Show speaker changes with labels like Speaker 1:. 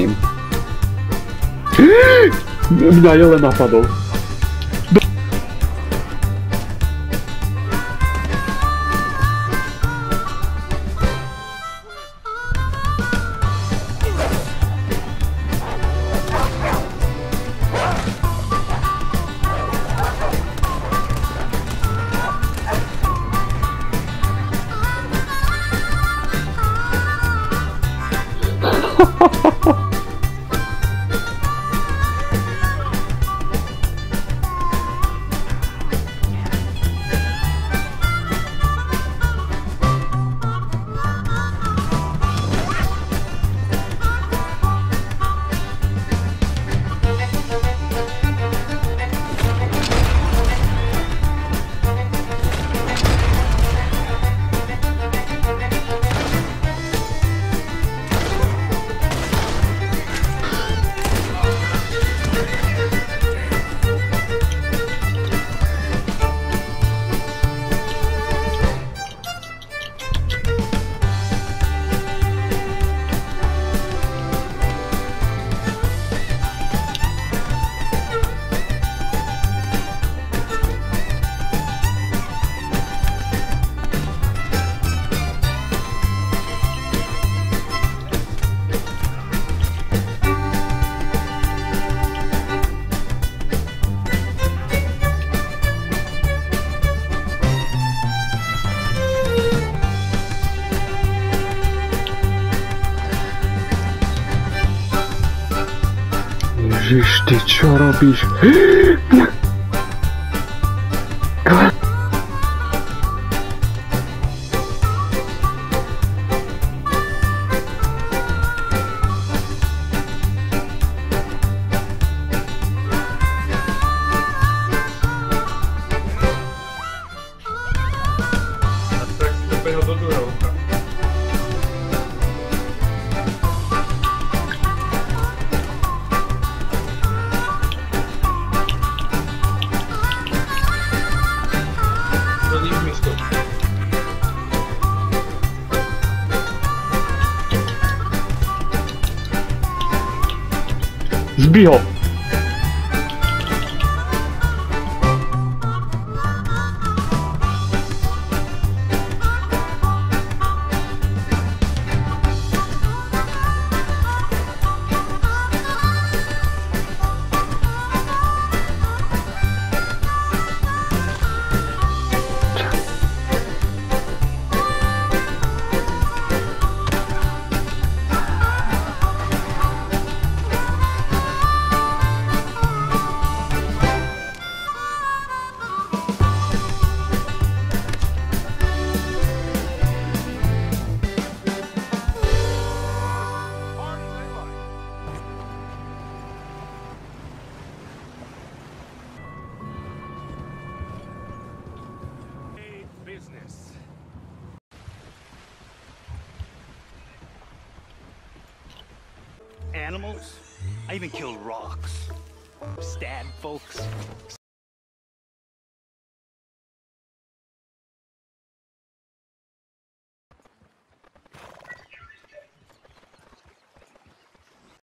Speaker 1: anime. Minha Helena apagou. Robisz?
Speaker 2: Tak się dopiero do góry
Speaker 3: Сбил. Animals? I even killed rocks. Stabbed folks.